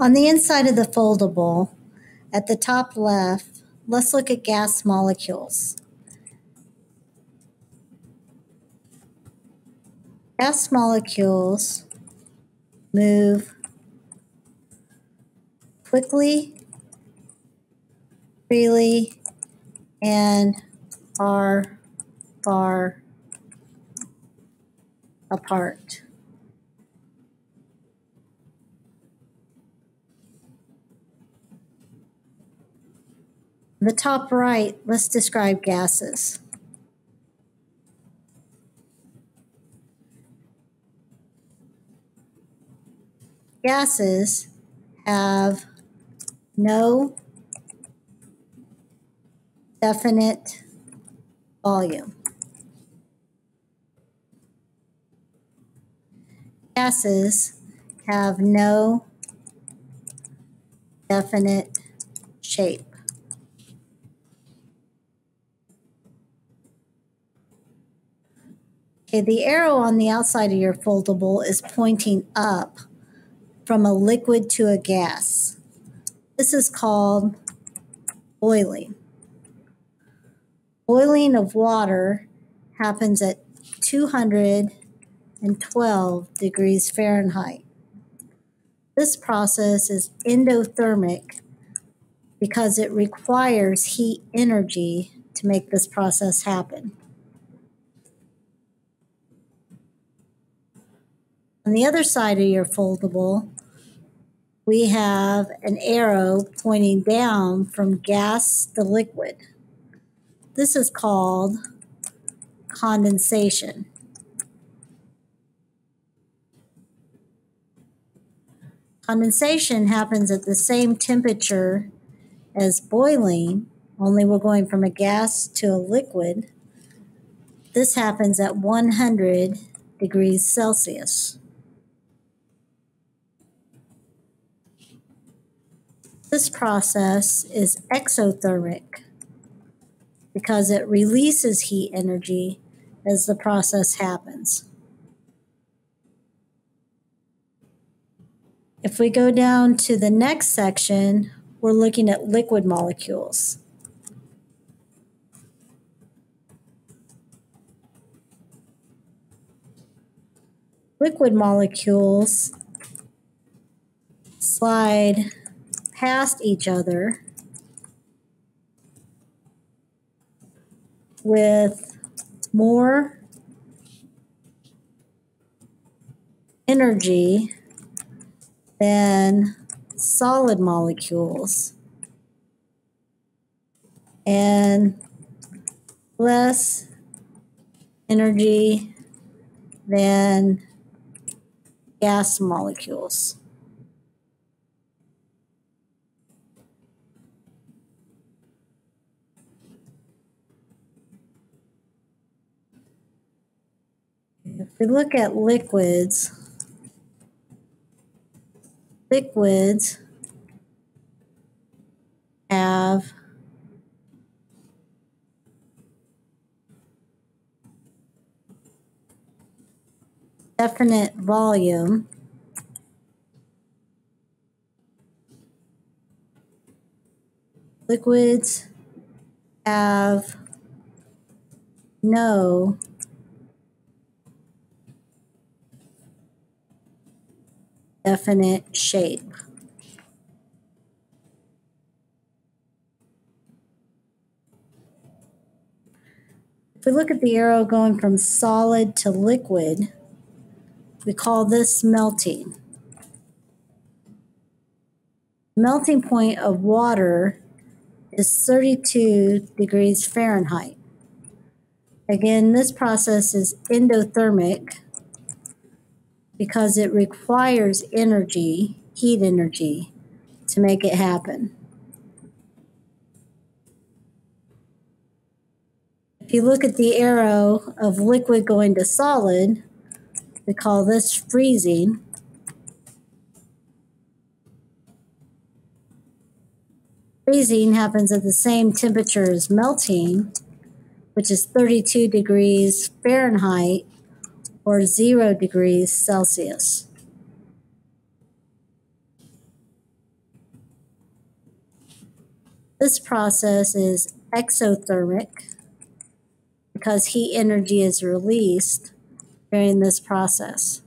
On the inside of the foldable, at the top left, let's look at gas molecules. Gas molecules move quickly, freely, and are far apart. The top right, let's describe gases. Gases have no definite volume. Gases have no definite shape. Okay, the arrow on the outside of your foldable is pointing up from a liquid to a gas. This is called boiling. Boiling of water happens at 212 degrees Fahrenheit. This process is endothermic because it requires heat energy to make this process happen. On the other side of your foldable, we have an arrow pointing down from gas to liquid. This is called condensation. Condensation happens at the same temperature as boiling, only we're going from a gas to a liquid. This happens at 100 degrees Celsius. This process is exothermic because it releases heat energy as the process happens. If we go down to the next section, we're looking at liquid molecules. Liquid molecules slide past each other with more energy than solid molecules and less energy than gas molecules. If we look at liquids, liquids have definite volume. Liquids have no definite shape. If we look at the arrow going from solid to liquid, we call this melting. Melting point of water is 32 degrees Fahrenheit. Again, this process is endothermic because it requires energy, heat energy, to make it happen. If you look at the arrow of liquid going to solid, we call this freezing. Freezing happens at the same temperature as melting, which is 32 degrees Fahrenheit or 0 degrees Celsius. This process is exothermic because heat energy is released during this process.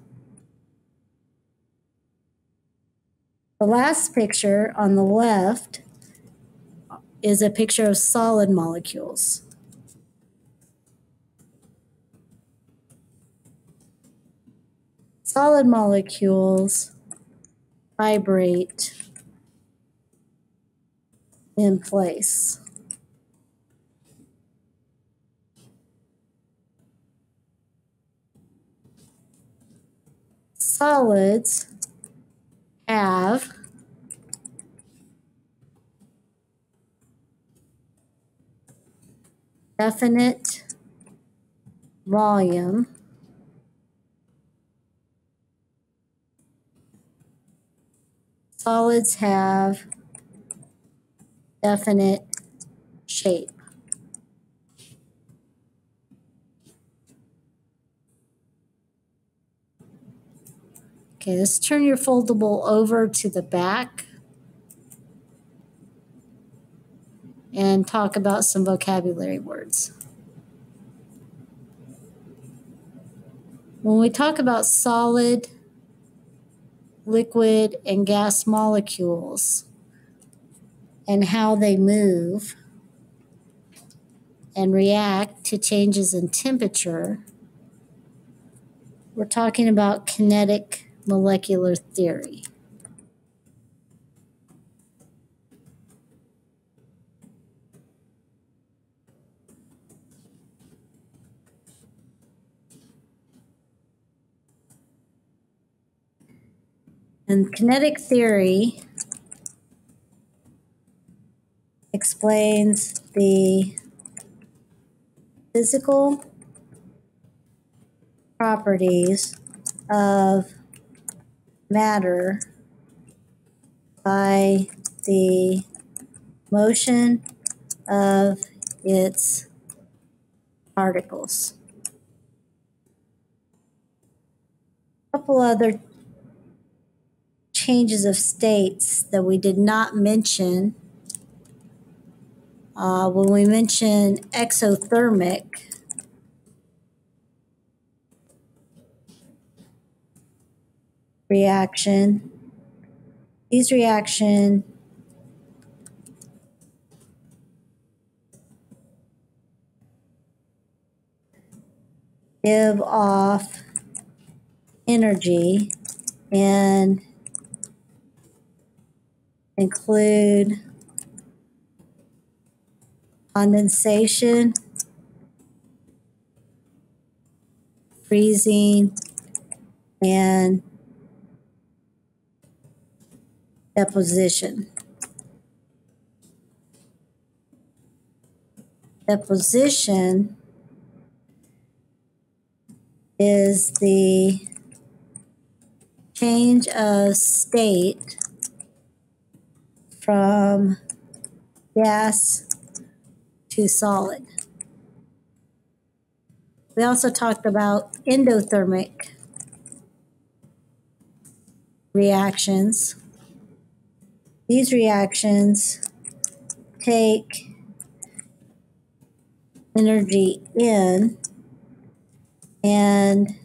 The last picture on the left is a picture of solid molecules. Solid molecules vibrate in place. Solids have definite volume solids have definite shape. Okay, let's turn your foldable over to the back and talk about some vocabulary words. When we talk about solid, liquid, and gas molecules and how they move and react to changes in temperature, we're talking about kinetic molecular theory. And kinetic theory explains the physical properties of matter by the motion of its particles. A couple other changes of states that we did not mention uh, when we mention exothermic reaction. These reaction give off energy and include condensation, freezing, and deposition. Deposition is the change of state from gas to solid. We also talked about endothermic reactions. These reactions take energy in and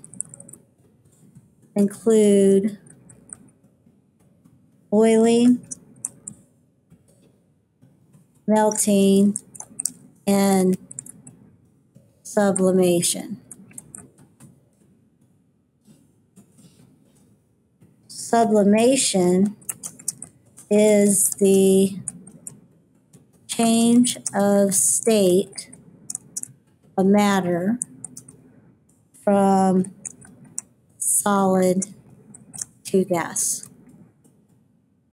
include boiling, melting, and sublimation. Sublimation is the change of state of matter from solid to gas.